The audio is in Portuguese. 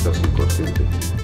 Então, estás inconsciente.